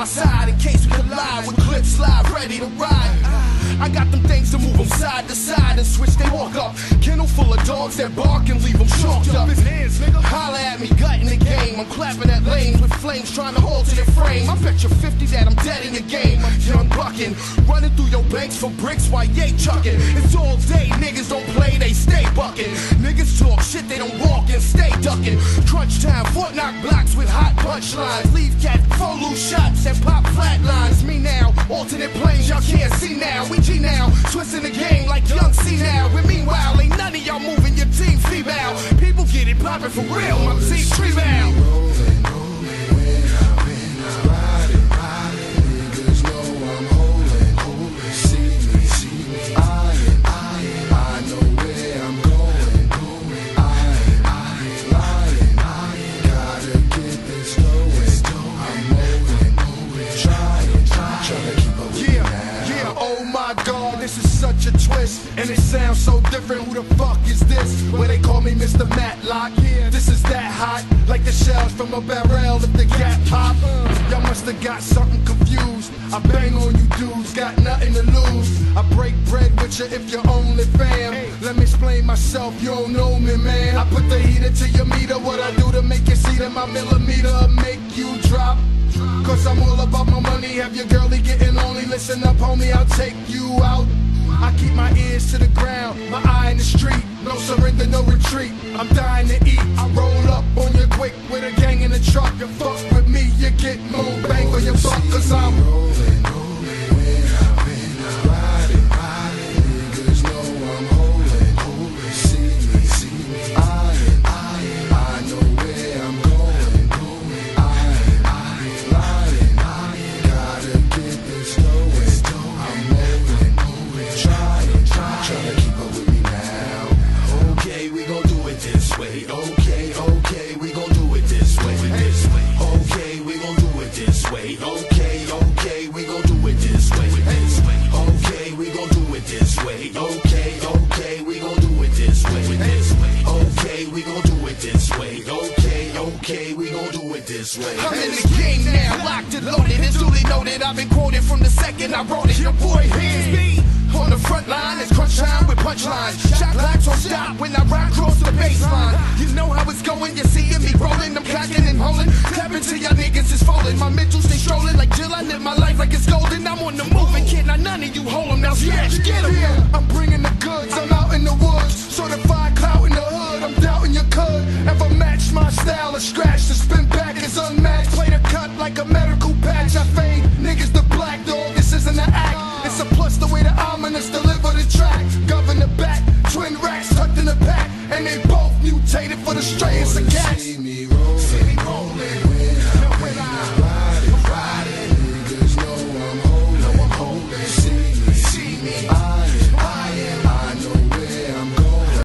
my side in case we collide with clips live, ready to ride. I got them things to move them side to side and switch they walk up. Kennel full of dogs that bark and leave them chalked up. Holla at me, gut in the game. I'm clapping at lanes with flames trying to alter the frame. I bet you 50 that I'm dead in the game. Young bucking, running through your banks for bricks while yay chucking. It's all day, niggas don't play, they stay bucking. Niggas talk shit, they don't walk and stay ducking. Crunch time, foot knock blocks punchlines. Leave cat, four loose shots and pop flatlines. Me now, alternate planes, y'all can't see now. We G now, twisting the game like young C now. Twist. And it sounds so different. Who the fuck is this? Where they call me Mr. Matlock. This is that hot. Like the shells from a barrel if the gap pop. Y'all must have got something confused. I bang on you dudes, got nothing to lose. I break bread with you if you're only fam. Let me explain myself, you don't know me, man. I put the heater to your meter. What I do to make you see that my millimeter make you drop. Cause I'm all about my money. Have your girlie getting lonely. Listen up, homie, I'll take you out. I keep my ears to the ground, my eye in the street. No surrender, no retreat. I'm dying to eat. I roll up on you quick with a gang in the truck. You fuck with me, you get more bang for your buck. Cause I'm rolling, way. Okay, okay, we gon' do it this way. This way. Okay, we gon' do it this way. Okay, okay, we gon' do it this way. This way. Okay, we gon' do it this way. Okay, okay, we gon' do it this way. This way. Okay, we gon' do it this way. Okay, okay, we gon' do it this way. I'm in the game now, locked and loaded. It's duly noted. I've been quoted from the second I wrote it. Your boy Hands B. On the front line, it's crunch time with punchlines. Shot clocks don't stop when I ride across the baseline. You know how it's going, you're seeing me rolling. I'm clacking and holding. Clapping to y'all niggas is falling. My mental stay strolling like Jill. I live my life like it's golden. I'm on the move and kid, now none of you hold 'em. Now, yes, get 'em. Yeah, I'm bringing the goods. I'm out in the woods. Certified clout in the hood. I'm doubting you could ever match my style of scratch. The the back, and they both mutated for the straight as a cat. See